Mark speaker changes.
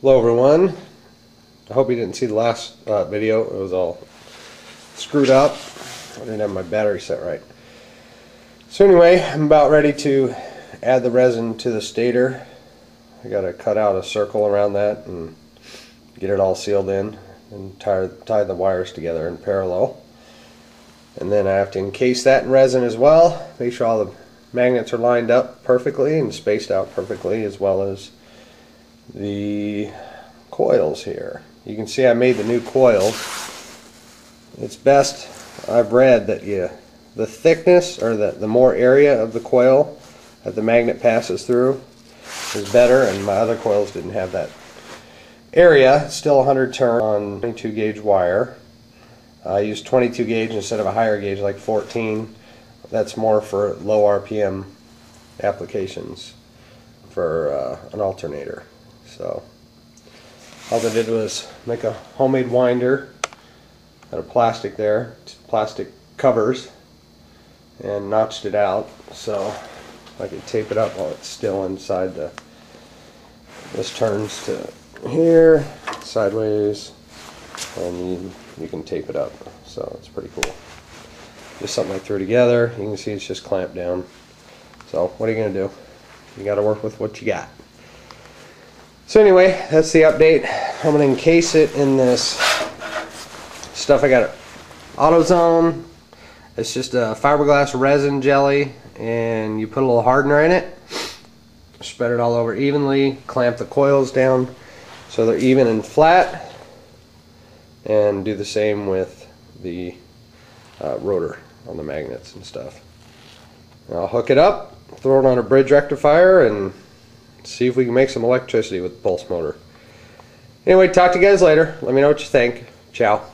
Speaker 1: Hello everyone. I hope you didn't see the last uh, video. It was all screwed up. I didn't have my battery set right. So anyway, I'm about ready to add the resin to the stator. I got to cut out a circle around that and get it all sealed in and tie, tie the wires together in parallel. And then I have to encase that in resin as well. Make sure all the magnets are lined up perfectly and spaced out perfectly as well as the coils here. You can see I made the new coils. It's best, I've read that you, the thickness or the, the more area of the coil that the magnet passes through is better and my other coils didn't have that area. Still 100 turn on 22 gauge wire. I used 22 gauge instead of a higher gauge like 14. That's more for low RPM applications for uh, an alternator. So all I did was make a homemade winder out of plastic there, plastic covers, and notched it out so I could tape it up while it's still inside the. This turns to here, sideways, and you, you can tape it up. So it's pretty cool. Just something I threw together. You can see it's just clamped down. So what are you gonna do? You got to work with what you got. So anyway, that's the update. I'm going to encase it in this stuff I got AutoZone. It's just a fiberglass resin jelly and you put a little hardener in it. Spread it all over evenly. Clamp the coils down so they're even and flat. And do the same with the uh, rotor on the magnets and stuff. I'll hook it up, throw it on a bridge rectifier and see if we can make some electricity with the pulse motor. Anyway, talk to you guys later. Let me know what you think. Ciao.